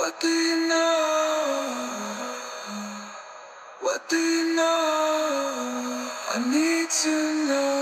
What do you know? What do you know? I need to know.